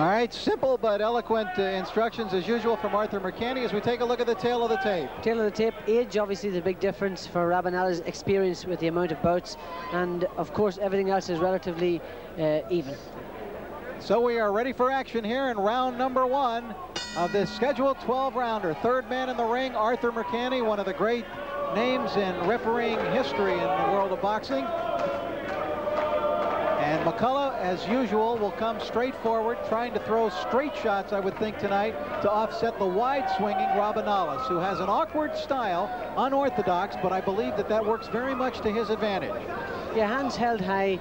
All right, simple but eloquent uh, instructions as usual from Arthur Mercante as we take a look at the tale of the tape. Tale of the tape, age obviously the big difference for Rabanales' experience with the amount of boats, and of course everything else is relatively uh, even. So we are ready for action here in round number one of this scheduled 12-rounder. Third man in the ring, Arthur Mercante, one of the great names in refereeing history in the world of boxing. McCullough, as usual, will come straight forward, trying to throw straight shots, I would think, tonight to offset the wide-swinging Rabanales, who has an awkward style, unorthodox, but I believe that that works very much to his advantage. Yeah, hands held high,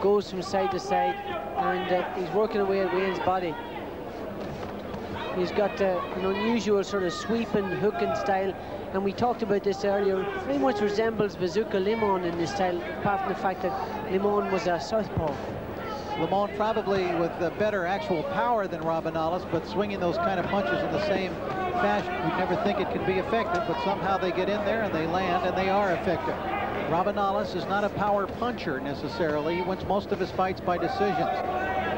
goes from side to side, and uh, he's working away at Wayne's body. He's got uh, an unusual sort of sweeping, hooking style, and we talked about this earlier, very much resembles Bazooka Limon in this style, apart from the fact that Limon was a southpaw. Limon probably with better actual power than Rabanales, but swinging those kind of punches in the same fashion, you'd never think it could be effective, but somehow they get in there and they land and they are effective. Rabanales is not a power puncher necessarily. He wins most of his fights by decisions.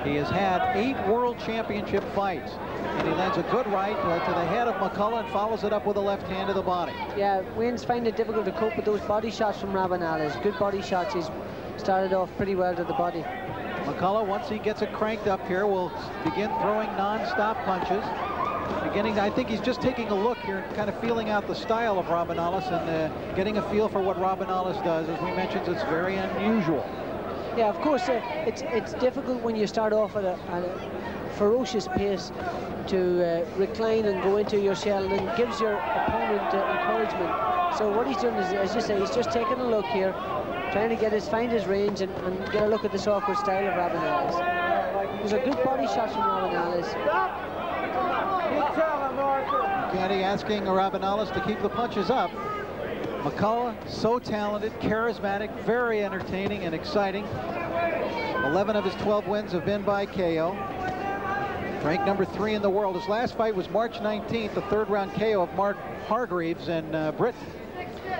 He has had eight world championship fights. And he lands a good right uh, to the head of McCullough and follows it up with a left hand to the body. Yeah, Wayne's finding it difficult to cope with those body shots from Rabanales. Good body shots. He's started off pretty well to the body. McCullough, once he gets it cranked up here, will begin throwing non-stop punches. Beginning, I think he's just taking a look here and kind of feeling out the style of Rabanales and uh, getting a feel for what Rabanales does. As we mentioned, it's very unusual. Yeah, of course, uh, it's it's difficult when you start off at a, at a ferocious pace to uh, recline and go into your shell and gives your opponent uh, encouragement. So what he's doing is, as you say, he's just taking a look here, trying to get his find his range and, and get a look at this awkward style of Rabanales. There's a good body shot from Rabanales. Candy asking Rabanales to keep the punches up. McCullough, so talented, charismatic, very entertaining and exciting. 11 of his 12 wins have been by KO. Ranked number three in the world. His last fight was March 19th, the third round KO of Mark Hargreaves in uh, Britain.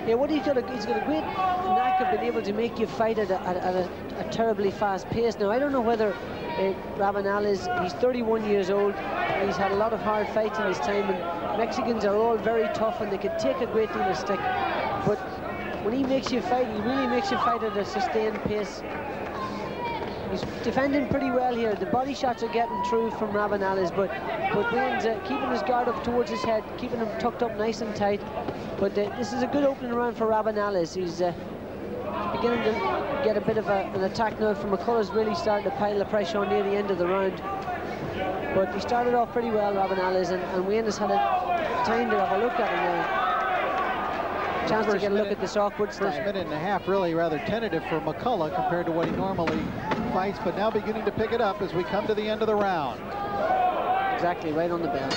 Yeah, what he's got, a, he's got a great knack of being able to make you fight at a, at a, a terribly fast pace. Now, I don't know whether uh, Rabanales, he's 31 years old, he's had a lot of hard fights in his time, and Mexicans are all very tough and they can take a great deal of stick. But when he makes you fight, he really makes you fight at a sustained pace. He's defending pretty well here. The body shots are getting through from Rabanales, but but Wayne's uh, keeping his guard up towards his head, keeping him tucked up nice and tight. But uh, this is a good opening round for Rabanales. He's uh, beginning to get a bit of a, an attack now from McCullough's really starting to pile the pressure on near the end of the round. But he started off pretty well, Rabanales, and, and Wayne has had a time to have a look at him now chance to get a look at this awkward style. First minute and a half really rather tentative for McCullough compared to what he normally fights, but now beginning to pick it up as we come to the end of the round. Exactly, right on the bell.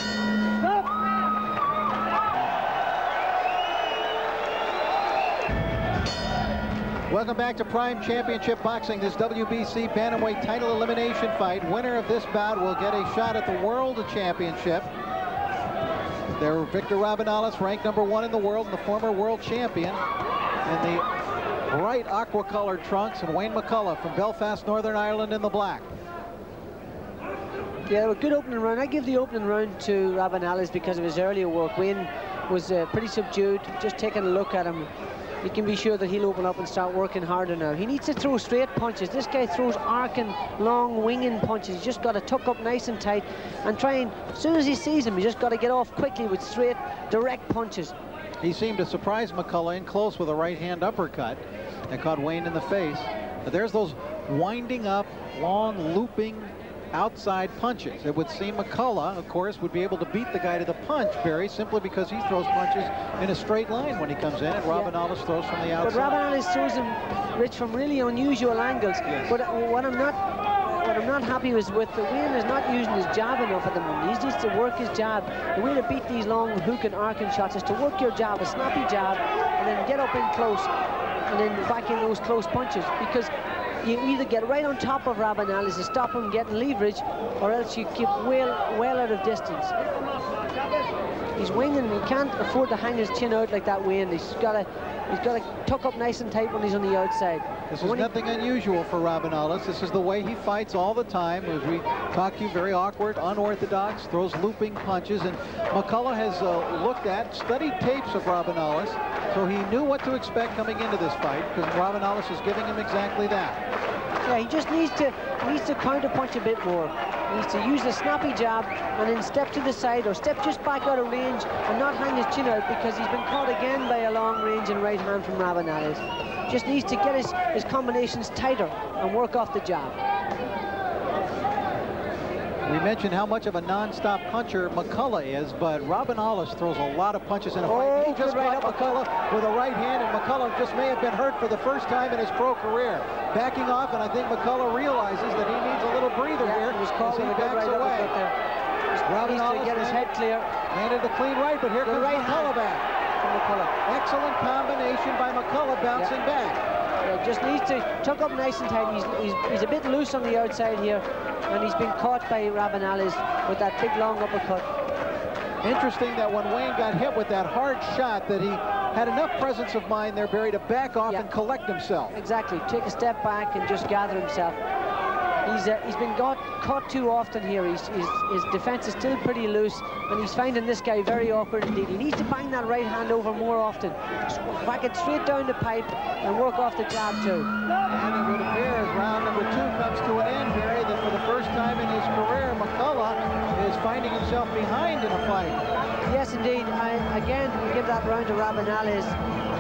Welcome back to Prime Championship Boxing, this WBC Bantamweight title elimination fight. Winner of this bout will get a shot at the World Championship. There, Victor Rabanales, ranked number one in the world and the former world champion. in the bright aqua-colored trunks, and Wayne McCullough from Belfast, Northern Ireland in the black. Yeah, a good opening round. I give the opening round to Rabanales because of his earlier work. Wayne was uh, pretty subdued, just taking a look at him you can be sure that he'll open up and start working harder now. He needs to throw straight punches. This guy throws arcing, long, winging punches. He's just got to tuck up nice and tight and try and, as soon as he sees him, he's just got to get off quickly with straight, direct punches. He seemed to surprise McCullough in close with a right hand uppercut that caught Wayne in the face. But there's those winding up, long, looping outside punches. It would seem McCullough, of course, would be able to beat the guy to the punch, Barry, simply because he throws punches in a straight line when he comes in, and Rabanales yeah. throws from the outside. But Rabanales throws him, Rich, from really unusual angles. Yes. But uh, what I'm not what I'm not happy with with the Wayne is not using his jab enough at the moment. He needs to work his jab. The way to beat these long hook and arcing shots is to work your jab, a snappy jab, and then get up in close, and then back in those close punches. Because you either get right on top of Rabanales to stop him getting leverage, or else you keep well, well out of distance. He's winging, he can't afford to hang his chin out like that way, and He's got to he's got to tuck up nice and tight when he's on the outside. This is nothing unusual for Rabanales. This is the way he fights all the time. As we talk to you, very awkward, unorthodox, throws looping punches. And McCullough has uh, looked at, studied tapes of Rabanales, so he knew what to expect coming into this fight because Rabanales is giving him exactly that. Yeah, he just needs to needs to counter punch a bit more. Needs to use a snappy jab and then step to the side or step just back out of range and not hang his chin out because he's been caught again by a long range and right hand from Rabanales. Just needs to get his, his combinations tighter and work off the jab. We mentioned how much of a non-stop puncher McCullough is, but Rabanales throws a lot of punches in a fight. Oh, he just right caught McCullough with a right hand, and McCullough just may have been hurt for the first time in his pro career. Backing off, and I think McCullough realizes that he needs a little breather yeah, here he was caught as he backs right away. Just needs to get his head clear. Landed a clean right, but here The comes right McCullough hand back. from McCullough. Excellent combination by McCullough bouncing Yeah. back. Yeah, just needs to tuck up nice and tight. He's, he's, he's a bit loose on the outside here, and he's been caught by Rabanales with that big long uppercut. Interesting that when Wayne got hit with that hard shot that he had enough presence of mind there, Barry, to back off Yeah. and collect himself. Exactly, take a step back and just gather himself. He's uh, he's been got caught too often here. He's, he's, his defense is still pretty loose, and he's finding this guy very awkward indeed. He needs to bang that right hand over more often. Just whack it straight down the pipe and work off the jab too. And it would appear as round number two comes to an end, Barry, that for the first time in his career, McCullough is finding himself behind in a fight. Yes, indeed. I, again, we give that round to Rabanales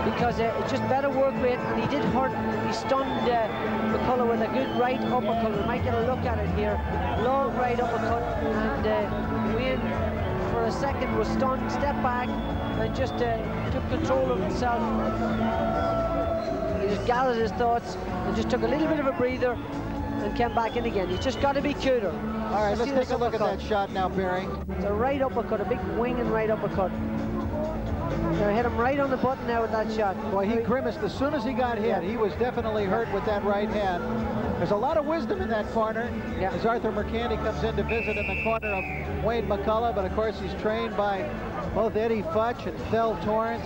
because uh, it's just better work rate, and he did hurt. He stunned uh, McCullough with a good right uppercut. We might get a look at it here. Long right uppercut, and uh, Wayne, for a second, was stunned, stepped back, and just uh, took control of himself. He just gathered his thoughts and just took a little bit of a breather and came back in again. He's just got to be cuter. All right, let's take a look at that shot now, Barry. It's a right uppercut, a big wing and right uppercut. They hit him right on the button now with that shot. Boy, he grimaced as soon as he got hit. He was definitely hurt with that right hand. There's a lot of wisdom in that corner Yeah. as Arthur Mercante comes in to visit in the corner of Wayne McCullough, but of course he's trained by both Eddie Futch and Thell Torrence.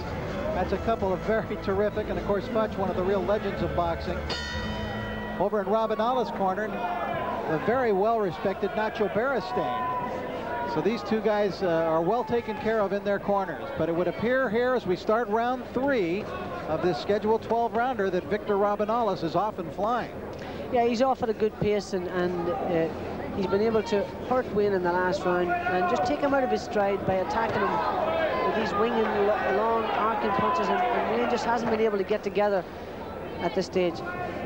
That's a couple of very terrific, and of course Futch, one of the real legends of boxing. Over in Robin Rabanales' corner, the very well-respected Nacho Beristain. So these two guys uh, are well taken care of in their corners. But it would appear here as we start round three of this scheduled 12-rounder that Victor Rabanales is often flying. Yeah, he's off at a good pace and, and uh, he's been able to hurt Wayne in the last round and just take him out of his stride by attacking him with these winging, long, arcing punches and, and Wayne just hasn't been able to get together at this stage.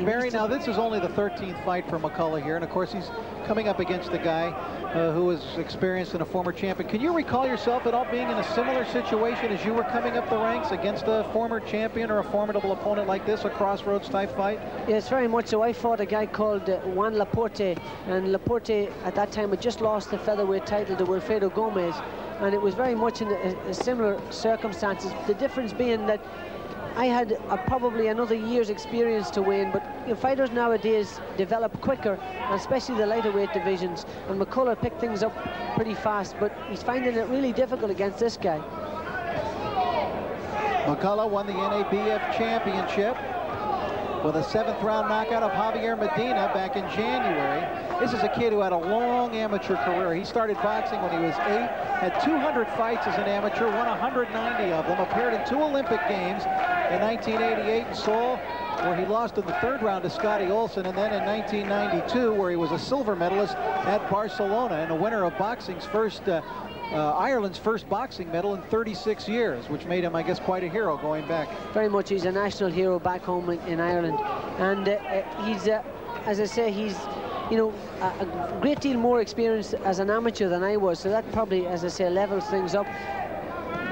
Barry, now this is only the 13th fight for McCullough here, and of course he's coming up against a guy uh, who is experienced and a former champion. Can you recall yourself at all being in a similar situation as you were coming up the ranks against a former champion or a formidable opponent like this, a crossroads type fight? Yes, very much so. I fought a guy called uh, Juan Laporte, and Laporte at that time had just lost the featherweight title to Wilfredo Gomez, and it was very much in a, a similar circumstances. The difference being that I had uh, probably another year's experience to win, but you know, fighters nowadays develop quicker, especially the lighter weight divisions. And McCullough picked things up pretty fast, but he's finding it really difficult against this guy. McCullough won the NABF championship with a seventh round knockout of Javier Medina back in January. This is a kid who had a long amateur career. He started boxing when he was eight, had 200 fights as an amateur, won 190 of them, appeared in two Olympic Games in 1988 in Seoul, where he lost in the third round to Scotty Olson, and then in 1992, where he was a silver medalist at Barcelona and a winner of boxing's first uh, uh, Ireland's first boxing medal in 36 years, which made him, I guess, quite a hero going back. very much he's a national hero back home in, in Ireland. And uh, uh, he's uh, as I say he's you know a, a great deal more experienced as an amateur than I was. So that probably as I say levels things up.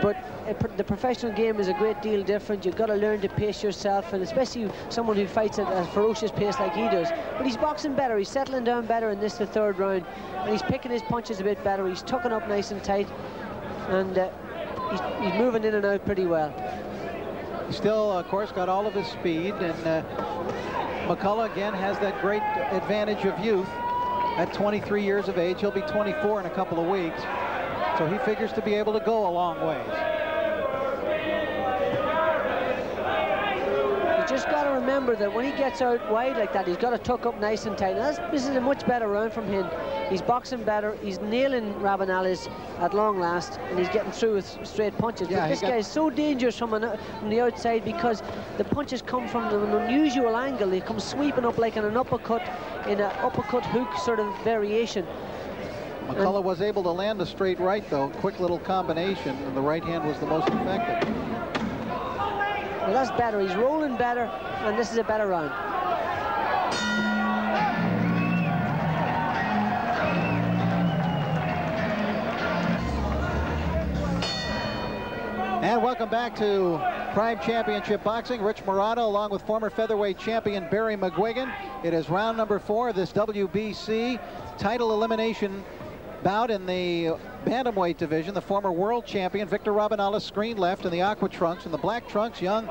But the professional game is a great deal different you've got to learn to pace yourself and especially someone who fights at a ferocious pace like he does but he's boxing better he's settling down better in this the third round and he's picking his punches a bit better he's tucking up nice and tight and uh, he's, he's moving in and out pretty well He still, of course, got all of his speed, and uh, McCullough again has that great advantage of youth. At 23 years of age, he'll be 24 in a couple of weeks. So he figures to be able to go a long ways. just got to remember that when he gets out wide like that, he's got to tuck up nice and tight. this is a much better round from him. He's boxing better. He's nailing Rabanales at long last, and he's getting through with straight punches. Yeah, but this guy is so dangerous from, an, from the outside because the punches come from an unusual angle. They come sweeping up like in an uppercut, in an uppercut hook sort of variation. McCullough and was able to land a straight right, though. Quick little combination, and the right hand was the most effective. Well, that's better. He's rolling better, and this is a better round. And welcome back to Prime Championship Boxing. Rich Marotta along with former featherweight champion Barry McGuigan. It is round number four of this WBC title elimination bout in the bantamweight division. The former world champion Victor Rabanales screen left in the aqua trunks. In the black trunks, young,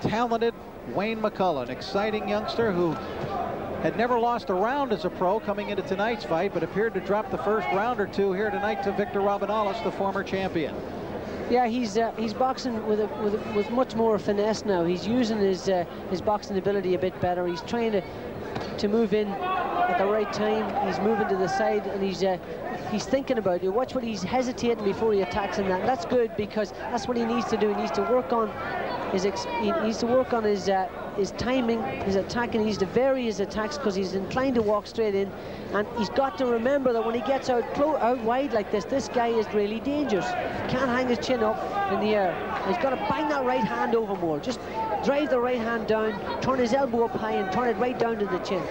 talented Wayne McCullough, an exciting youngster who had never lost a round as a pro coming into tonight's fight, but appeared to drop the first round or two here tonight to Victor Rabanales, the former champion. Yeah, he's uh, he's boxing with a, with a, with much more finesse now. He's using his uh, his boxing ability a bit better. He's trying to to move in at the right time. He's moving to the side and he's uh, he's thinking about you. Watch what he's hesitating before he attacks in that. That's good because that's what he needs to do. He needs to work on his he needs to work on his uh, his timing, his attacking. He needs to vary his attacks because he's inclined to walk straight in. And he's got to remember that when he gets out out wide like this, this guy is really dangerous. Can't hang his chin up in the air. And he's got to bang that right hand over more. Just drive the right hand down, turn his elbow up high and turn it right down to the chin.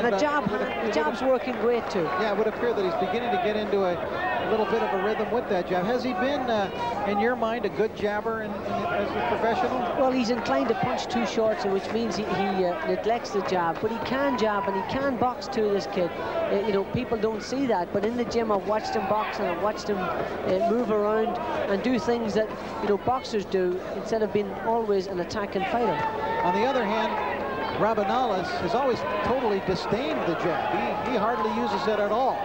And, and the jab, the jab's working great too. Yeah, it would appear that he's beginning to get into a little bit of a rhythm with that jab. Has he been, uh, in your mind, a good jabber in, in, as a professional? Well, he's inclined to punch too short, so which means he, he uh, neglects the jab. But he can jab and he can box too, this kid. Uh, you know, people don't see that, but in the gym I've watched him box and I've watched him uh, move around and do things that, you know, boxers do instead of being always an attacking fighter. On the other hand, Rabanales has always totally disdained the jab. He, he hardly uses it at all.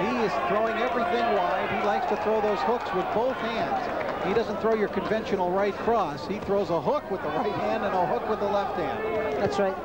He is throwing everything wide. He likes to throw those hooks with both hands. He doesn't throw your conventional right cross. He throws a hook with the right hand and a hook with the left hand. That's right.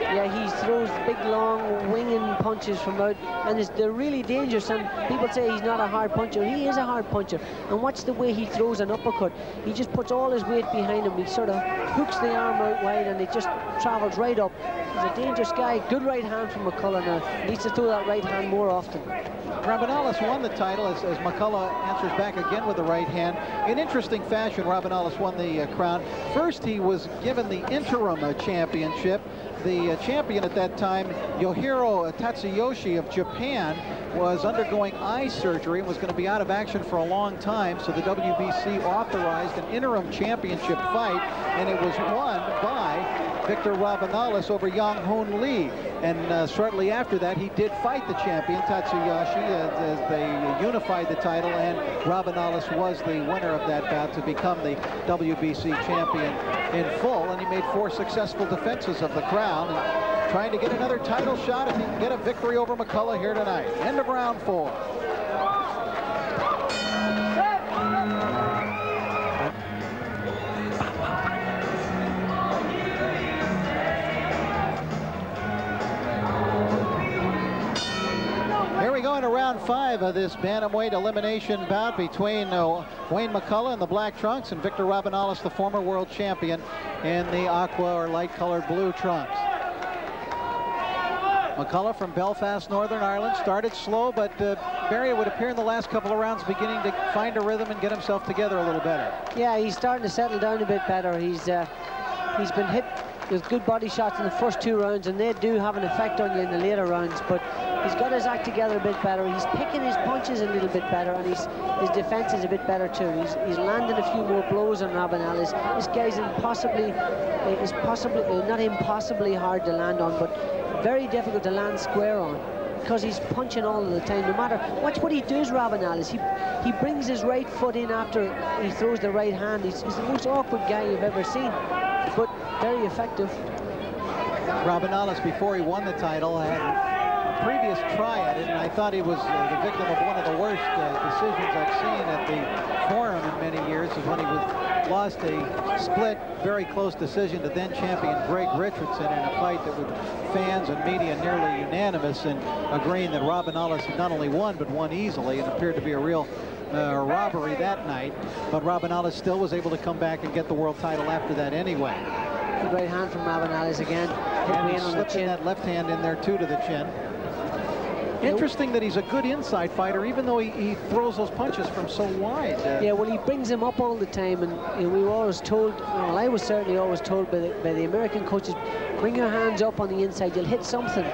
Yeah, he throws big, long, winging punches from out, and they're really dangerous. And people say he's not a hard puncher. He is a hard puncher. And watch the way he throws an uppercut. He just puts all his weight behind him. He sort of hooks the arm out wide, and it just travels right up. He's a dangerous guy. Good right hand from McCullough now. Needs to throw that right hand more often. Rabanales won the title as, as McCullough answers back again with the right hand. In interesting fashion, Rabanales won the uh, crown. First, he was given the interim uh, championship. The uh, champion at that time, Joichiro Tatsuyoshi of Japan, was undergoing eye surgery and was going to be out of action for a long time. So the WBC authorized an interim championship fight, and it was won by Victor Rabanales over Yang Hoon Lee. And uh, shortly after that, he did fight the champion, Tatsuyoshi, as, as, they unified the title, and Rabanales was the winner of that bout to become the WBC champion in full. And he made four successful defenses of the crown, and trying to get another title shot if he can get a victory over McCullough here tonight. End of round four. Round five of this bantamweight elimination bout between uh, Wayne McCullough in the black trunks and Victor Rabanales, the former world champion, in the aqua or light-colored blue trunks. McCullough from Belfast, Northern Ireland, started slow, but uh, Barry would appear in the last couple of rounds beginning to find a rhythm and get himself together a little better. Yeah, he's starting to settle down a bit better. He's uh, he's been hit with good body shots in the first two rounds, and they do have an effect on you in the later rounds, but He's got his act together a bit better. He's picking his punches a little bit better, and his his defense is a bit better too. He's he's landing a few more blows on Rabanales. This guy's impossibly is possibly not impossibly hard to land on, but very difficult to land square on because he's punching all the time. No matter watch what he does, Rabanales. He he brings his right foot in after he throws the right hand. He's, he's the most awkward guy you've ever seen. but very effective. Rabanales, before he won the title, had previous try at it, and I thought he was uh, the victim of one of the worst uh, decisions I've seen at the Forum in many years, is when he was lost a split, very close decision to then champion Greg Richardson in a fight that with fans and media nearly unanimous in agreeing that Rabanales had not only won, but won easily and appeared to be a real uh, robbery that night. But Rabanales still was able to come back and get the world title after that anyway. Good right hand from Robin Rabanales again. And he's slipping that left hand in there too to the chin. Interesting that he's a good inside fighter, even though he, he throws those punches from so wide. Uh, yeah, well, he brings him up all the time, and you know, we were always told, well, I was certainly always told by the, by the American coaches, bring your hands up on the inside, you'll hit something.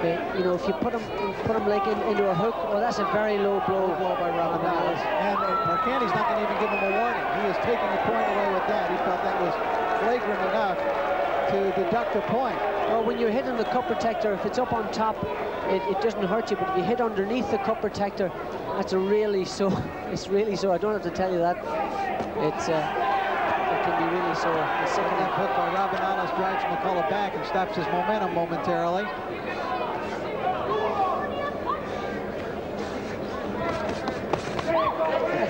But, you know, if you put him put him like in, into a hook, oh, that's a very low blow, blow by Robin And uh, Mercante's not going to even give him a warning. He is taking the point away with that. He thought that was flagrant enough to deduct a point. Well, when you're hitting the cup protector, if it's up on top, it, it, doesn't hurt you. But if you hit underneath the cup protector, that's a really so. It's really so. I don't have to tell you that. It's uh, it can be really sore. The second hook by Rabanales drives McCullough back and stops his momentum momentarily.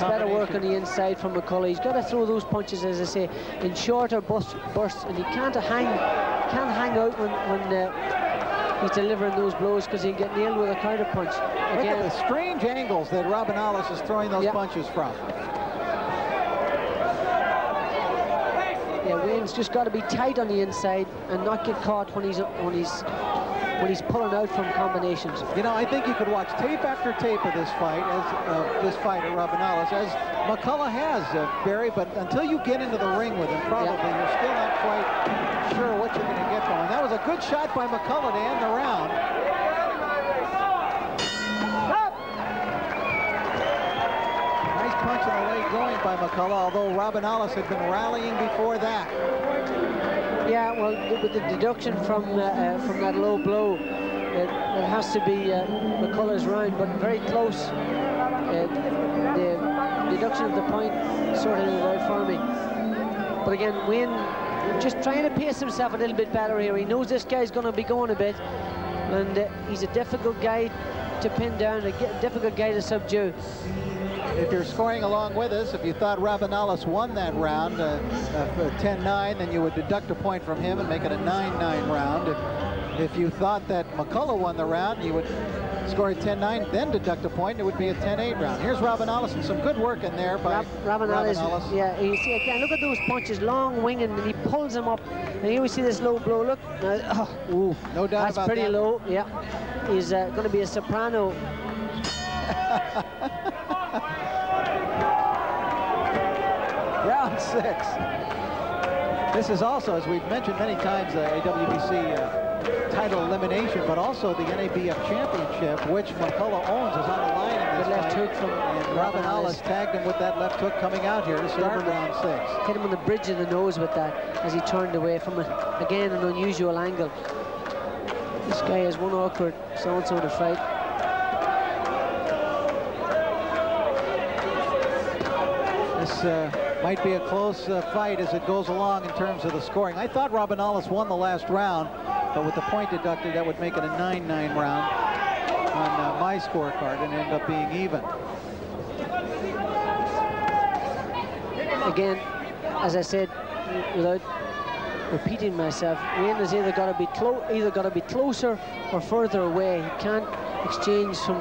That's better work on the inside from McCullough. He's got to throw those punches, as I say, in shorter bursts, bursts and he can't hang, can't hang out when, when uh, he's delivering those blows because he can get nailed with a counter punch. Again, Look at the strange angles that Robin Rabanales is throwing those punches from. Yeah, Wayne's just got to be tight on the inside and not get caught when he's when he's when he's pulling out from combinations. You know, I think you could watch tape after tape of this fight, as uh, this fight at Rabanales, as McCullough has, uh, Barry, but until you get into the ring with him, probably yeah. you're still not quite sure what you're going to get from him. That was a good shot by McCullough to end the round. Nice punch in the leg going by McCullough, although Rabanales had been rallying before that. Yeah, well, with the deduction from uh, uh, from that low blow, it, it has to be uh, McCullough's round, but very close. Uh, the deduction of the point sorted it out for me. But again, Wayne just trying to pace himself a little bit better here. He knows this guy's going to be going a bit, and uh, he's a difficult guy to pin down, a difficult guy to subdue if you're scoring along with us, if you thought Rabanales won that round 10-9, uh, uh, then you would deduct a point from him and make it a 9-9 round. If, if you thought that McCullough won the round, you would score a 10-9, then deduct a point, it would be a 10-8 round. Here's Rabanales and some good work in there by Rob, Rabanales. Yeah, you see again, look at those punches, long winging, and he pulls them up. And here we see this low blow. Look, uh, oh, Ooh, no doubt that's pretty that. low. Yeah, he's uh, going to be a soprano. Round six. This is also, as we've mentioned many times, a WBC uh, title elimination, but also the NABF championship, which McCullough owns, is on the line in this the left hook from and Rabanales tagged him with that left hook coming out here to start round six. Hit him on the bridge of the nose with that as he turned away from it. Again, an unusual angle. This guy has one awkward so-and-so to fight. This uh, might be a close uh, fight as it goes along in terms of the scoring. I thought Rabanales won the last round, but with the point deducted, that would make it a 9-9 round on uh, my scorecard and end up being even. Again, as I said, without repeating myself, Wayne has either got to be either got to be closer or further away. He can't exchange from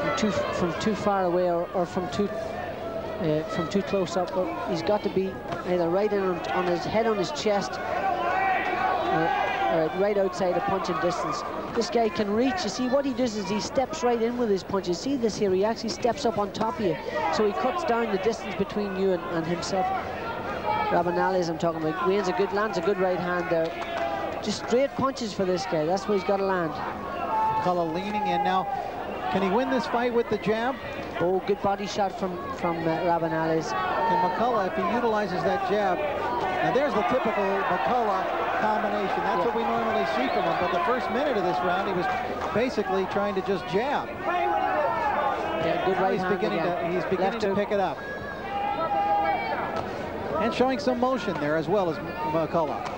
from too from too far away or, or from too uh, from too close up, but he's got to be either right in on, on his head on his chest or, or, right outside a punching distance. This guy can reach. You see, what he does is he steps right in with his punches. See this here? He actually steps up on top of you. So he cuts down the distance between you and, and himself. Rabanales, I'm talking about. Wayne's a good, lands a good right hand there. Just straight punches for this guy. That's where he's got to land. Color leaning in now. Can he win this fight with the jab? Oh, good body shot from, from uh, Rabanales. And McCullough, if he utilizes that jab, now there's the typical McCullough combination. That's yeah. what we normally see from him. But the first minute of this round, he was basically trying to just jab. Yeah, good right he's beginning again. to he's beginning Left to pick it up. And showing some motion there as well as McCullough.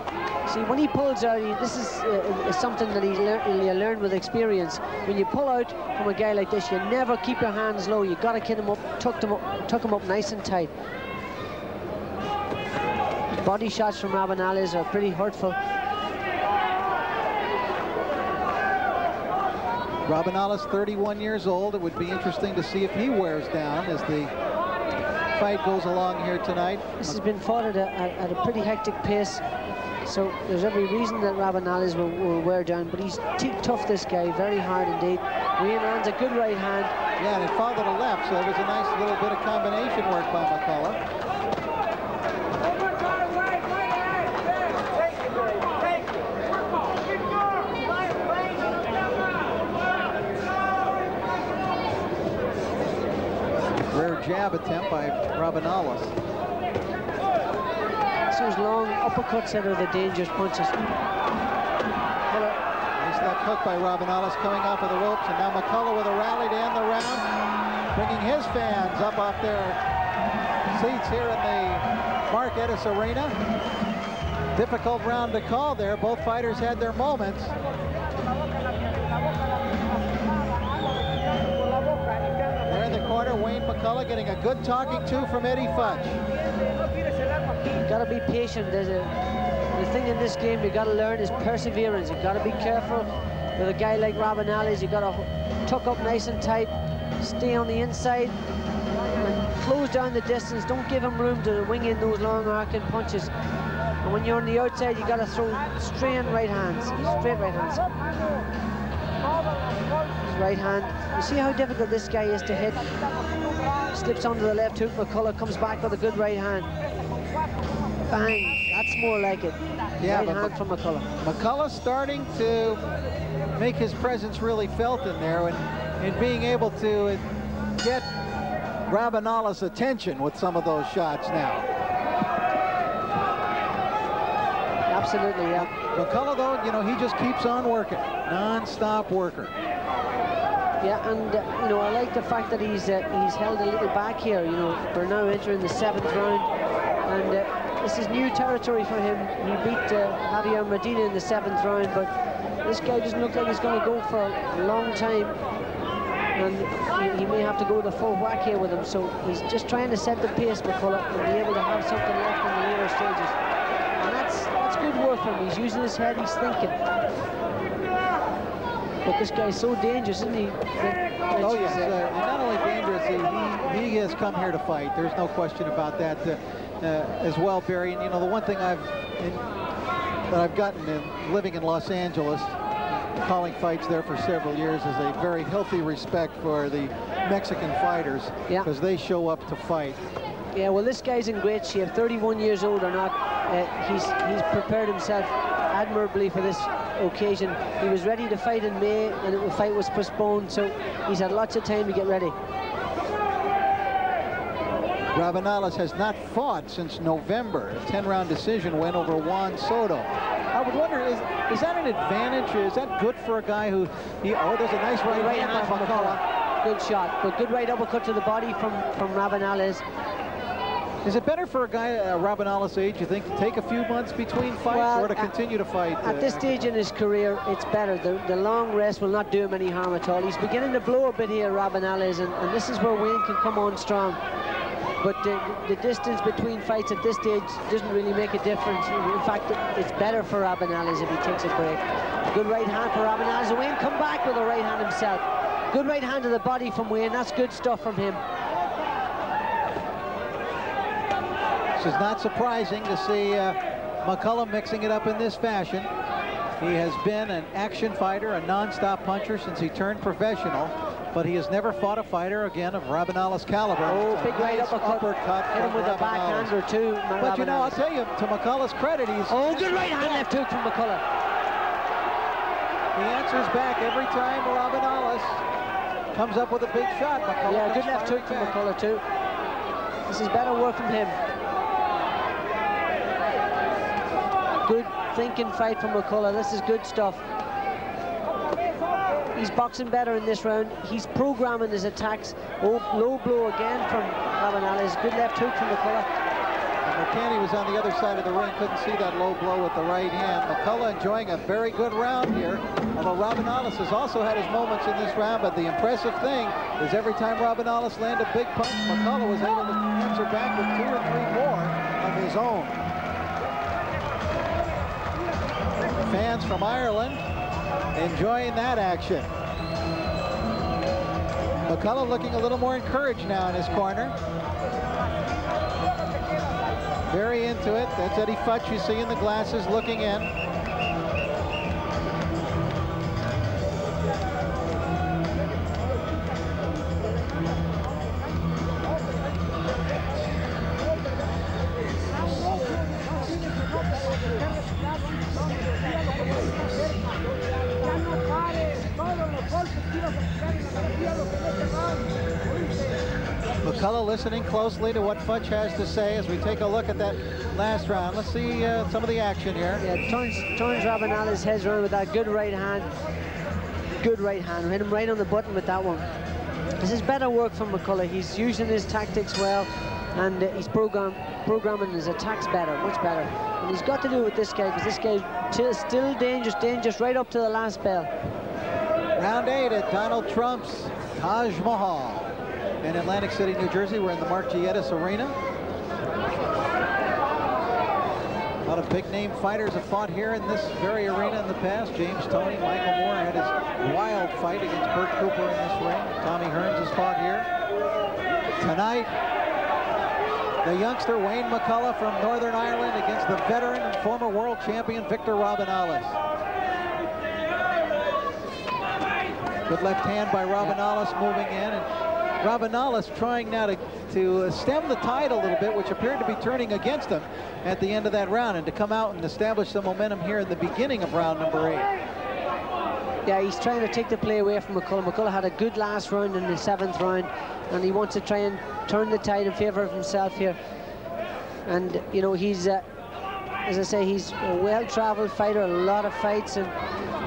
See, when he pulls out, he, this is, uh, something that he's lear he learned with experience. When you pull out from a guy like this, you never keep your hands low. You've got to get him up, tuck them up, tuck him up nice and tight. Body shots from Rabanales are pretty hurtful. Rabanales, 31 years old. It would be interesting to see if he wears down as the fight goes along here tonight. This has been fought at a, at a pretty hectic pace. So there's every reason that Rabanales will, will wear down, but he's tough, this guy, very hard indeed. Lands a good right hand. Yeah, and it followed a left, so it was a nice little bit of combination work by McCullough. Jab attempt by Rabanales those long uppercuts that are the dangerous punches. Nice left hook by Rabanales coming off of the ropes, and now McCullough with a rally to end the round, bringing his fans up off their seats here in the Mark Etess Arena. Difficult round to call there. Both fighters had their moments. There in the corner, Wayne McCullough getting a good talking to from Eddie Futch got to be patient. There's a the thing in this game you've got to learn is perseverance. You've got to be careful with a guy like Robin Rabanales. You've got to tuck up nice and tight, stay on the inside, and close down the distance. Don't give him room to wing in those long arcing punches. And when you're on the outside, you've got to throw straight right hands, straight right hands. Right hand. You see how difficult this guy is to hit. Slips onto the left hook. McCullough comes back with a good right hand. Bang. That's more like it. Yeah, right hand from McCullough. McCullough starting to make his presence really felt in there and, and being able to get Rabanales' attention with some of those shots now. Absolutely, yeah. McCullough, though, you know, he just keeps on working. Non-stop worker. Yeah, and, uh, you know, I like the fact that he's uh, he's held a little back here. You know, we're now entering the seventh round and uh, this is new territory for him. He beat uh, Javier Medina in the seventh round, but this guy doesn't look like he's going to go for a long time. And he, he, may have to go the full whack here with him, so he's just trying to set the pace, McCullough, and be able to have something left in the later stages. And that's, that's good work for him. He's using his head, he's thinking. But this guy's so dangerous, isn't he? oh, yes. Uh, not only dangerous, he, he has come here to fight. There's no question about that. Uh, uh, as well, Barry. And you know, the one thing I've in, that I've gotten in living in Los Angeles, calling fights there for several years, is a very healthy respect for the Mexican fighters because yeah. they show up to fight. Yeah, well, this guy's in great shape. 31 years old or not, uh, he's he's prepared himself admirably for this occasion. He was ready to fight in May, and the fight was postponed, so he's had lots of time to get ready. Rabanales has not fought since November. A 10-round decision win over Juan Soto. I would wonder, is, is that an advantage? Is that good for a guy who, he, oh, there's a nice right, right hand McCullough. Good shot, but good right uppercut to the body from, from Rabanales. Is it better for a guy uh, Rabanales' age, you think, to take a few months between fights well, or to continue to fight? At uh, this stage in his career, it's better. The, the, long rest will not do him any harm at all. He's beginning to blow a bit here, Rabanales, and, and this is where Wayne can come on strong but the, the, distance between fights at this stage doesn't really make a difference. In fact, it's better for Robin Rabanales if he takes a break. Good right hand for Robin Rabanales. Wayne come back with a right hand himself. Good right hand to the body from Wayne. That's good stuff from him. This is not surprising to see uh, McCullough mixing it up in this fashion. He has been an action fighter, a non-stop puncher since he turned professional but he has never fought a fighter again of Rabanales' caliber. Oh, big right uppercut. uppercut Hit him with a backhand or two. But you know, I'll tell you, to McCullough's credit, he's... Oh, good right hand left hook from McCullough. He answers back every time Rabanales comes up with a big shot. McCullough yeah, good left hook from McCullough, too. This is better work from him. Good thinking fight from McCullough. This is good stuff. He's boxing better in this round. He's programming his attacks. Oh, low blow again from Rabanales. Good left hook from McCullough. McCanny was on the other side of the ring, couldn't see that low blow with the right hand. McCullough enjoying a very good round here, although Rabanales has also had his moments in this round, but the impressive thing is every time Rabanales landed a big punch, McCullough was able to answer back with two or three more of his own. Fans from Ireland enjoying that action. McCullough looking a little more encouraged now in his corner. Very into it. That's Eddie Futch you see in the glasses looking in. Listening closely to what Futch has to say as we take a look at that last round. Let's see uh, some of the action here. Yeah, turns, turns Rabanales' heads around with that good right hand. Good right hand. Hit him right on the button with that one. This is better work from McCullough. He's using his tactics well and uh, he's program, programming his attacks better, much better. And he's got to do it with this guy because this guy's still dangerous, dangerous right up to the last bell. Round eight at Donald Trump's Taj Mahal in Atlantic City, New Jersey. We're in the Mark G. Etess Arena. A lot of big-name fighters have fought here in this very arena in the past. James Toney, Michael Moorer had his wild fight against Bert Cooper in this ring. Tommy Hearns has fought here. Tonight, the youngster Wayne McCullough from Northern Ireland against the veteran and former world champion Victor Rabanales. Good left hand by Rabanales moving in. And Rabanales trying now to, to stem the tide a little bit, which appeared to be turning against him at the end of that round, and to come out and establish some momentum here in the beginning of round number eight. Yeah, he's trying to take the play away from McCullough. McCullough had a good last round in the seventh round, and he wants to try and turn the tide in favor of himself here. And, you know, he's, uh, as I say, he's a well-traveled fighter, a lot of fights, and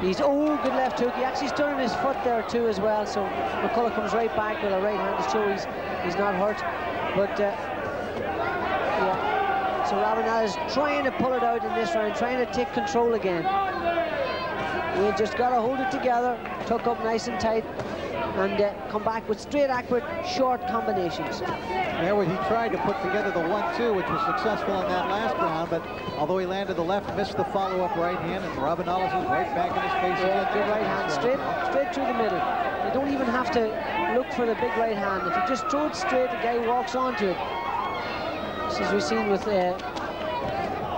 He's, oh, good left hook. He actually stood on his foot there too as well. So McCullough comes right back with a right hand to show he's, he's not hurt. But, uh, yeah. So Rabanales is trying to pull it out in this round, trying to take control again. We just got to hold it together, tuck up nice and tight, and uh, come back with straight, accurate, short combinations. There was, he tried to put together the one-two, which was successful in that last round, but although he landed the left, missed the follow-up right hand, and Rabanales is right back in his face yeah, good right hand, straight, straight through the middle. You don't even have to look for the big right hand. If you just throw it straight, the guy walks onto it. Just as we've seen with uh,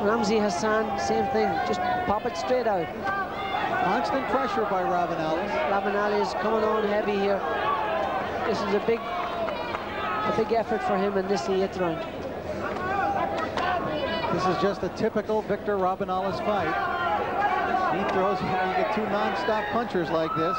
Ramzi Hassan, same thing. Just pop it straight out. Constant pressure by Rabanales. Rabanales coming on heavy here. This is a big a big effort for him in this eighth round. This is just a typical Victor Rabanales fight. He throws, you know, you get two non-stop punchers like this,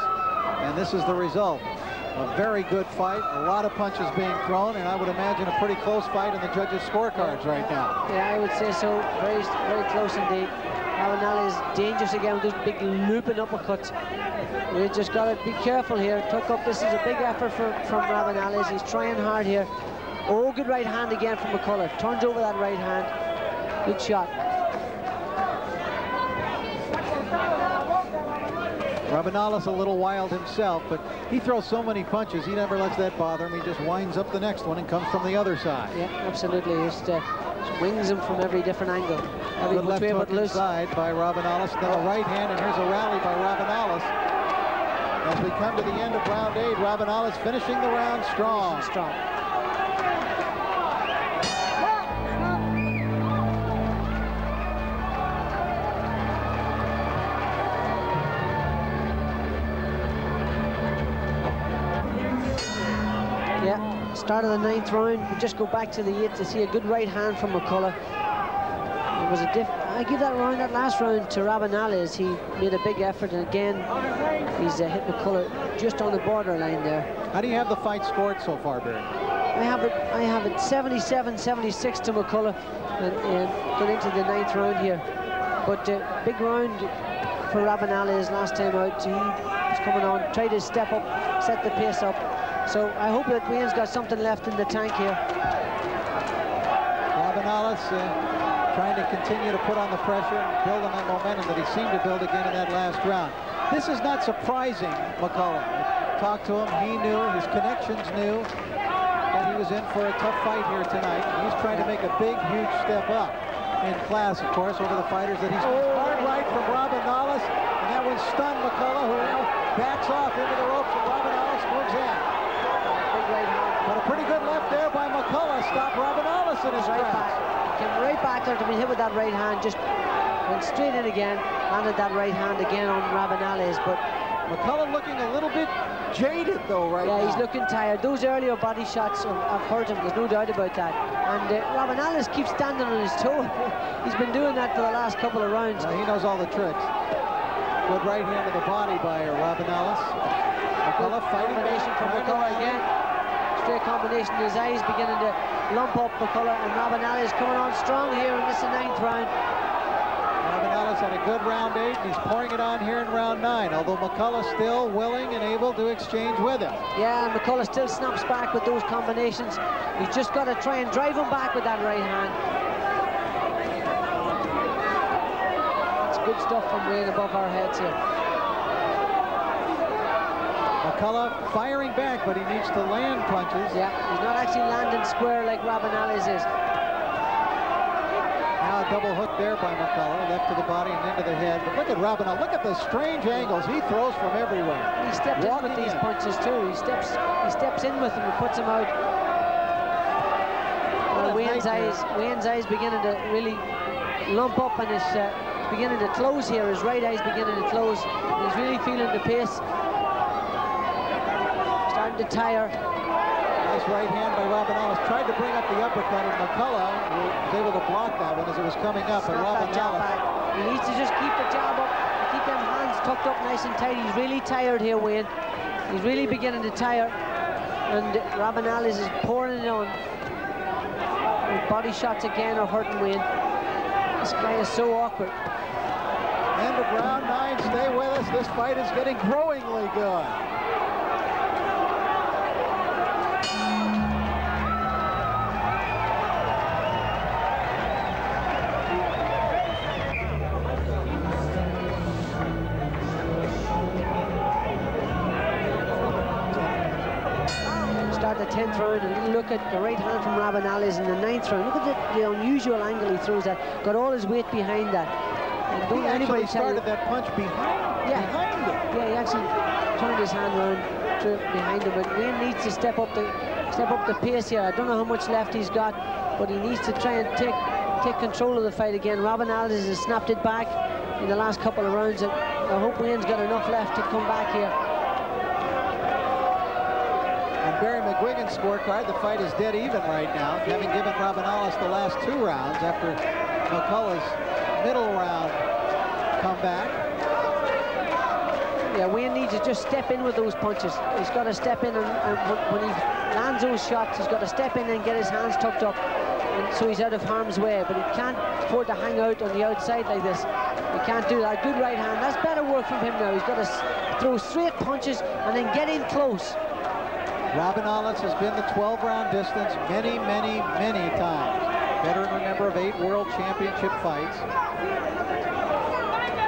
and this is the result. A very good fight, a lot of punches being thrown, and I would imagine a pretty close fight in the judges' scorecards right now. Yeah, I would say so. Very, very close indeed. Rabanales is dangerous again with those big looping uppercuts. We just got to be careful here. Tuck up. This is a big effort for, from Rabanales. He's trying hard here. Oh, good right hand again from McCullough. Turns over that right hand. Good shot. Rabanales a little wild himself, but he throws so many punches, he never lets that bother him. He just winds up the next one and comes from the other side. Yeah, absolutely. Just, uh, wings him from every different angle. Every Good left hook inside by Rabanales. Then a right hand, and here's a rally by Rabanales. As we come to the end of round eight, Rabanales finishing the round strong. Strong. Start of the ninth round. We just go back to the eighth to see a good right hand from McCullough. It was a diff I give that round, that last round to Rabanales. He made a big effort, and again, he's uh, hit McCullough just on the borderline there. How do you have the fight scored so far, Barry? I have it. I have it 77-76 to McCullough, and, and get into the ninth round here. But uh, big round for Rabanales last time out. He was coming on, tried to step up, set the pace up. So I hope that Wayne's got something left in the tank here. Rabanales uh, trying to continue to put on the pressure and build on that momentum that he seemed to build again in that last round. This is not surprising, McCullough. Talked to him, he knew, his connections knew that he was in for a tough fight here tonight. He's trying to make a big, huge step up in class, of course, over the fighters that he's oh. hard right from Rabanales, and that one stunned McCullough, who now backs off into the ropes, and Rabanales moves in. But a pretty good left there by McCullough stopped Rabanales in his right tracks. Back. Came right back there to be hit with that right hand, just went straight in again, landed that right hand again on Rabanales, but McCullough looking a little bit jaded though right yeah, now. he's looking tired. Those earlier body shots have, have hurt him, there's no doubt about that. And uh, Rabanales keeps standing on his toe. he's been doing that for the last couple of rounds. Yeah, he knows all the tricks. Good right hand to the body by Rabanales. McCullough fighting combination from McCullough again. Straight combination. His eyes beginning to lump up McCullough and Rabanales coming on strong here in this ninth round. Rabanales had a good round eight, and he's pouring it on here in round nine, although McCullough still willing and able to exchange with him. Yeah, and McCullough still snaps back with those combinations. He's just got to try and drive him back with that right hand. It's good stuff from Wayne above our heads here. McCullough firing back, but he needs to land punches. Yeah, he's not actually landing square like Robin Rabanales is Now a double hook there by McCullough, left to the body and into the head. But look at Rabanel, look at the strange angles. He throws from everywhere. He steps Walking in with these in. punches too. He steps he steps in with them and puts them out. Well, Wayne's eyes, Wayne's eyes beginning to really lump up and his uh, beginning to close here. His right eye's beginning to close. He's really feeling the pace. To tire. Nice right hand by Rabanales. Tried to bring up the uppercut, and McCullough was able to block that one as it was coming up. and Rabanales. He needs to just keep the jab up, keep them hands tucked up nice and tight. He's really tired here, Wayne. He's really beginning to tire. And Rabanales is pouring it on. With body shots again are hurting Wayne. This guy is so awkward. End of round nine. Stay with us. This fight is getting growingly good. Look at the right hand from Rabanales in the ninth round. Look at the, the, unusual angle he throws that. Got all his weight behind that. And don't he anybody started you, that punch behind, yeah, behind him. Yeah, he actually turned his hand around behind him. But Wayne needs to step up the step up the pace here. I don't know how much left he's got, but he needs to try and take take control of the fight again. Rabanales has snapped it back in the last couple of rounds. And I hope Wayne's got enough left to come back here. Scorecard, the fight is dead even right now, having given Rabanales the last two rounds after McCullough's middle round comeback. Yeah, Wayne needs to just step in with those punches. He's got to step in, and, and when he lands those shots, he's got to step in and get his hands tucked up, and so he's out of harm's way. But he can't afford to hang out on the outside like this. He can't do that. Good right hand. That's better work from him now. He's got to throw straight punches and then get in close. Rabanales has been the 12-round distance many, many, many times. Veteran member of eight World Championship fights.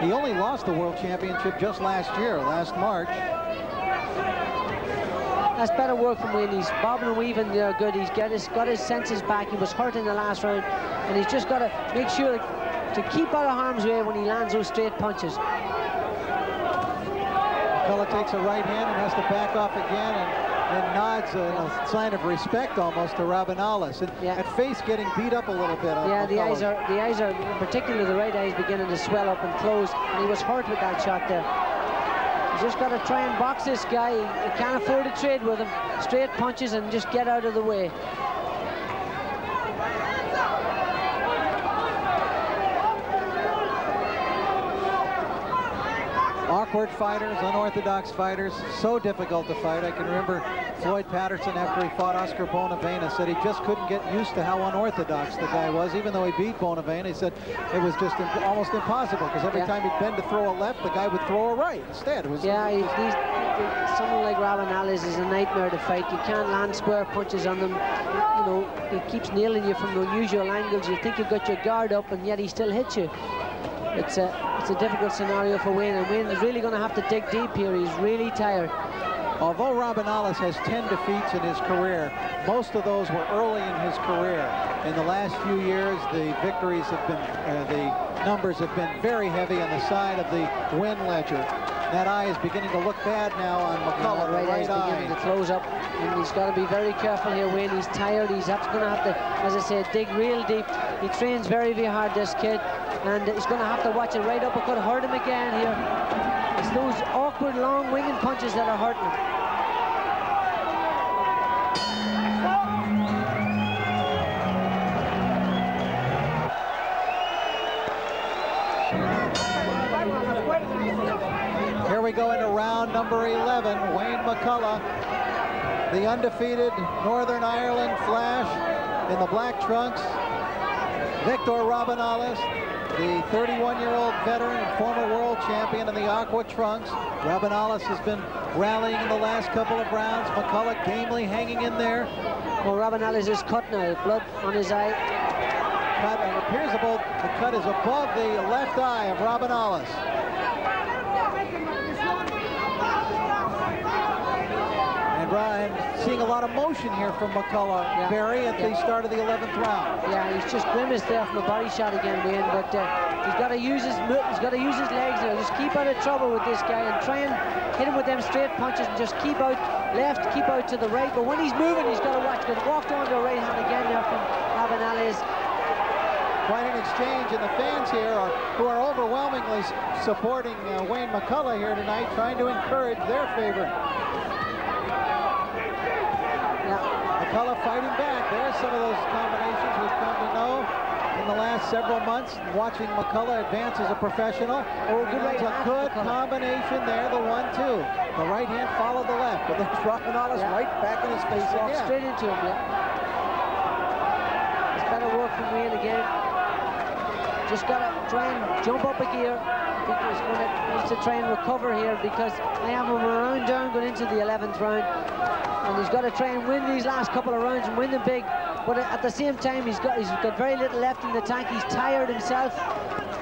He only lost the World Championship just last year, last March. That's better work from Wayne. He's bobbing and weaving there good. He's got his, got his senses back. He was hurt in the last round, and he's just got to make sure to keep out of harm's way when he lands those straight punches. McCullough takes a right hand and has to back off again, and and nods a, a, sign of respect almost to Robin Rabanales. And yeah. face getting beat up a little bit. Yeah, the eyes are the eyes are particularly the right eye is beginning to swell up and close, and he was hurt with that shot there. He's just got to try and box this guy. He can't afford to trade with him. Straight punches and just get out of the way. Awkward fighters, unorthodox fighters, so difficult to fight. I can remember Floyd Patterson, after he fought Oscar Bonavena, said he just couldn't get used to how unorthodox the guy was. Even though he beat Bonavena, he said it was just imp almost impossible because every yeah. time he'd bend to throw a left, the guy would throw a right instead. It was yeah, he's, he's someone like Robin Rabanales is a nightmare to fight. You can't land square punches on them. You know, he keeps nailing you from unusual angles. You think you've got your guard up, and yet he still hits you. It's a, it's a difficult scenario for Wayne, and Wayne is really going to have to dig deep here. He's really tired. Although Rabanales has 10 defeats in his career, most of those were early in his career. In the last few years, the victories have been, uh, the numbers have been very heavy on the side of the win ledger. That eye is beginning to look bad now on McCullough. Yeah, right, right eye beginning to close up, and he's got to be very careful here, Wayne. He's tired. He's going to have to, as I said, dig real deep. He trains very, very hard, this kid, and he's going to have to watch it right up. It could hurt him again here. It's those awkward long winging punches that are hurting him. Here we go into round number 11. Wayne McCullough, the undefeated Northern Ireland Flash in the black trunks. Victor Rabanales, the 31-year-old veteran and former world champion in the aqua trunks. Rabanales has been rallying in the last couple of rounds. McCullough gamely hanging in there. Well, Rabanales is cut now, blood on his eye. Cut, and appears above, the cut is above the left eye of Rabanales. And Ryan seeing a lot of motion here from McCullough, yeah. Barry, at yeah. the start of the 11th round. Yeah, he's just grimaced there from a body shot again, Wayne, but uh, he's got to use his he's got to use his legs now. Just keep out of trouble with this guy and try and hit him with them straight punches and just keep out left, keep out to the right. But when he's moving, he's got to watch. Because walked on the right hand again there from Rabanales. Quite an exchange, and the fans here are who are overwhelmingly supporting uh, Wayne McCullough here tonight, trying to encourage their favorite. McCullough fighting back. There's some of those combinations we've come to know in the last several months. Watching McCullough advance as a professional. Oh, good right a good combination there, the one-two. The right hand followed the left, but then Rabanales yeah. right back in his face again. Straight into him, yeah. It's better work from Wayne again. Just got to try and jump up a gear. I think he's going to needs to try and recover here because I am round down going into the 11th round and he's got to try and win these last couple of rounds and win them big. But at the same time, he's got he's got very little left in the tank. He's tired himself,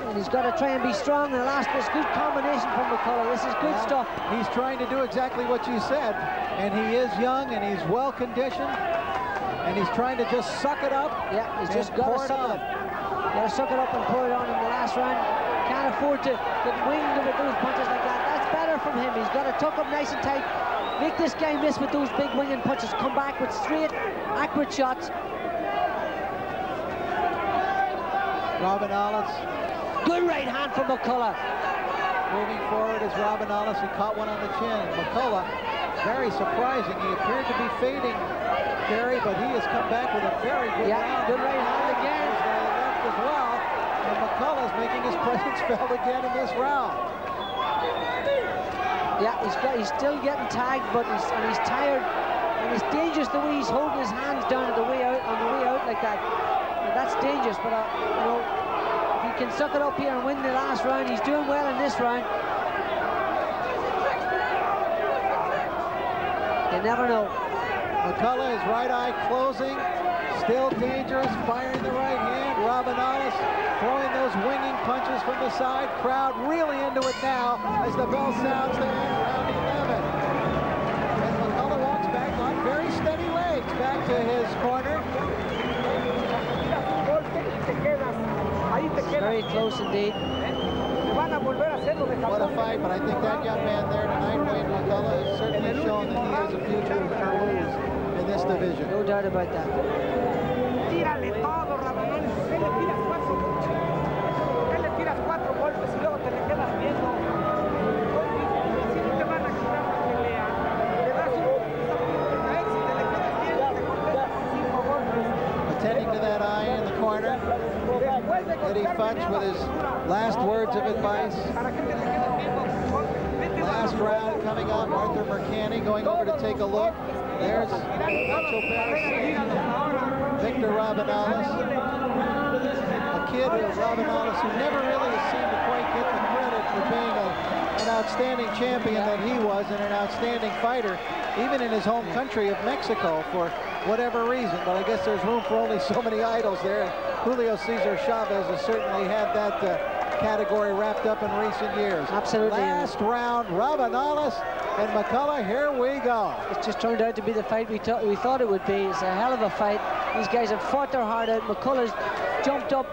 and he's got to try and be strong in the last. This good combination from McCullough. This is good yeah, stuff. He's trying to do exactly what you said, and he is young and he's well conditioned, and he's trying to just suck it up. Yeah, he's just got to suck it up. Got to suck it up and pour it on in the last round. Can't afford to get winged with those punches like that. That's better from him. He's got to tuck up nice and tight Make this guy miss with those big winging punches. Come back with straight, accurate shots. Rabanales. Good right hand from McCullough. Moving forward is Rabanales. He caught one on the chin. McCullough, very surprising. He appeared to be fading Barry, but he has come back with a very good yeah, round. good right hand again. left as well. And McCullough's making his presence felt again in this round. Yeah, he's got, he's still getting tagged, but he's and he's tired, and it's dangerous the way he's holding his hands down at the way out on the way out like that. And that's dangerous, but uh, you know, if he can suck it up here and win the last round, he's doing well in this round. You never know. McCullough, his right eye closing, still dangerous, firing the right hand. Robin Rabanales throwing those winging punches from the side. Crowd really into it now as the bell sounds to end round 11. And McCullough walks back on very steady legs back to his corner. very close indeed. What a fight, but I think that young man there tonight, Wayne McCullough, has certainly shown that he has a future in this division. No doubt about that. Eddie Futch with his last words of advice. Last round coming up. Arthur Mercante going over to take a look. There's Nacho Perez, Victor Rabanales. A kid of Rabanales who never really seemed to quite get the credit for being a an outstanding champion that he was and an outstanding fighter, even in his home country of Mexico for whatever reason. But I guess there's room for only so many idols there. Julio Cesar Chavez has certainly had that uh, category wrapped up in recent years. Absolutely. Last round, Rabanales and McCullough, here we go. It just turned out to be the fight we, thought we thought it would be. It's a hell of a fight. These guys have fought their heart out. McCullough's jumped up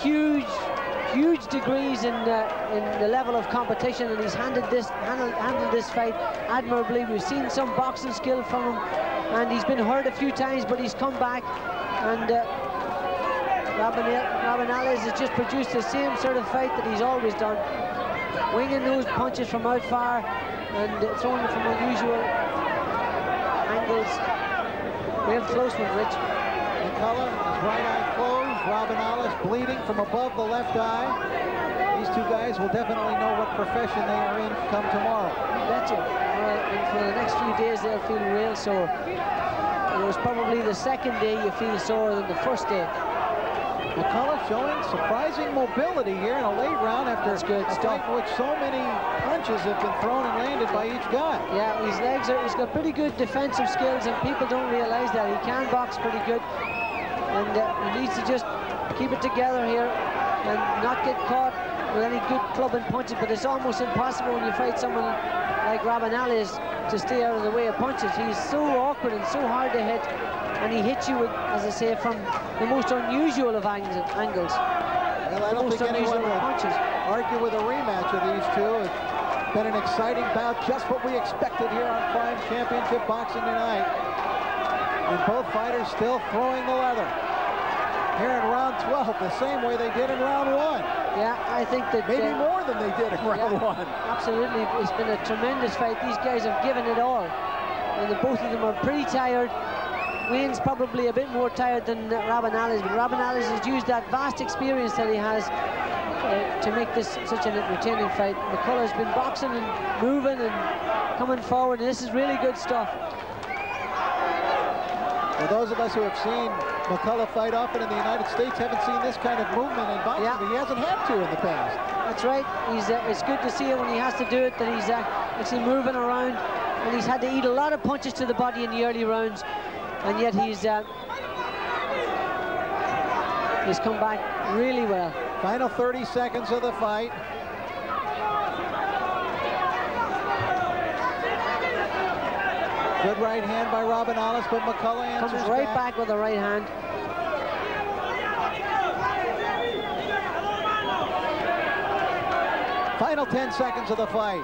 huge, huge degrees in uh, in the level of competition, and he's handled this handled, handled this fight admirably. We've seen some boxing skill from him, and he's been hurt a few times, but he's come back. And uh, Rabanales has just produced the same sort of fight that he's always done, winging those punches from out far and uh, throwing them from unusual angles. Real close one, Rich. McCullough, his right eye closed. Robin Rabanales bleeding from above the left eye. These two guys will definitely know what profession they are in come tomorrow. You betcha. Well, and for the next few days, they'll feel real sore. It was probably the second day you feel sore than the first day. McCullough showing surprising mobility here in a late round after That's good stuff. which so many punches have been thrown and landed by each guy. Yeah, his legs are, he's got pretty good defensive skills and people don't realize that. He can box pretty good. And uh, he needs to just keep it together here and not get caught with any good clubbing punches. But it's almost impossible when you fight someone like Rabanales to stay out of the way of punches. He's so awkward and so hard to hit. And he hits you, with, as I say, from the most unusual of ang- angles. Well, I don't think anyone unusual punches. argue with a rematch of these two. It's been an exciting bout, just what we expected here on Prime Championship Boxing tonight. And both fighters still throwing the leather. Here in round 12, the same way they did in round one. Yeah, I think that... Maybe uh, more than they did in round Yeah, one. Absolutely, it's been a tremendous fight. These guys have given it all, and the, both of them are pretty tired. Wayne's probably a bit more tired than Rabanales, but Rabanales has used that vast experience that he has uh, to make this such an entertaining fight. McCullough's been boxing and moving and coming forward, and this is really good stuff. For those of us who have seen McCullough fight often in the United States haven't seen this kind of movement in boxing. Yeah. He hasn't had to in the past. That's right. He's, uh, it's good to see it when he has to do it, that he's uh, actually moving around. And he's had to eat a lot of punches to the body in the early rounds. And yet he's, uh, he's come back really well. Final 30 seconds of the fight. Good right hand by Rabanales, but McCullough answers Comes right back with the right hand. Final 10 seconds of the fight.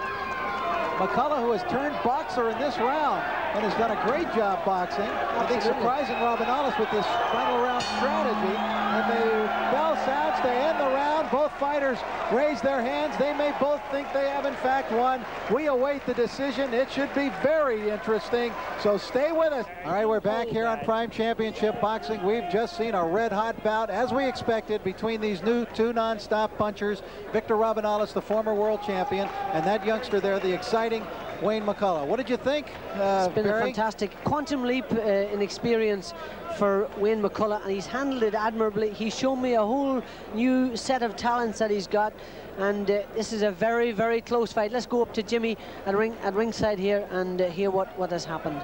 McCullough, who has turned boxer in this round and has done a great job boxing. I think surprising Rabanales with this final round strategy. And the bell sounds to end the round. Both fighters raise their hands. They may both think they have in fact won. We await the decision. It should be very interesting. So stay with us. All right, we're back here on Prime Championship Boxing. We've just seen a red-hot bout, as we expected, between these new two non-stop punchers, Victor Rabanales, the former world champion, and that youngster there, the exciting Wayne McCullough. What did you think, uh, It's been a fantastic quantum leap uh, in experience for Wayne McCullough, and he's handled it admirably. He's shown me a whole new set of talents that he's got, and uh, this is a very, very close fight. Let's go up to Jimmy at, ring, at ringside here and uh, hear what, what has happened.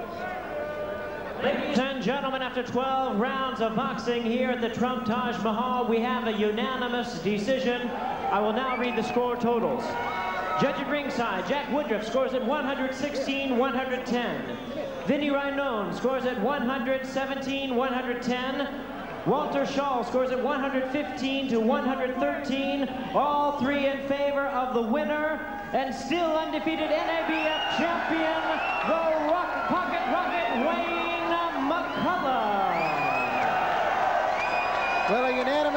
Ladies and gentlemen, after 12 rounds of boxing here at the Trump Taj Mahal, we have a unanimous decision. I will now read the score totals. Judge at ringside, Jack Woodruff scores at 116-110. Vinny Rhinone scores at 117-110. Walter Shaw scores at 115 to 113. All three in favor of the winner and still undefeated NABF champion, the Rock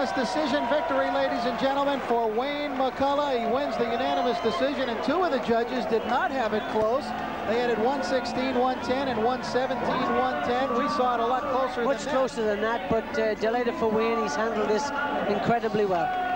unanimous decision victory, ladies and gentlemen, for Wayne McCullough. He wins the unanimous decision, and two of the judges did not have it close. They had it 116, 110, and 117, 110. We saw it a lot closer Much than that. closer than that, but uh, delighted for Wayne. He's handled this incredibly well.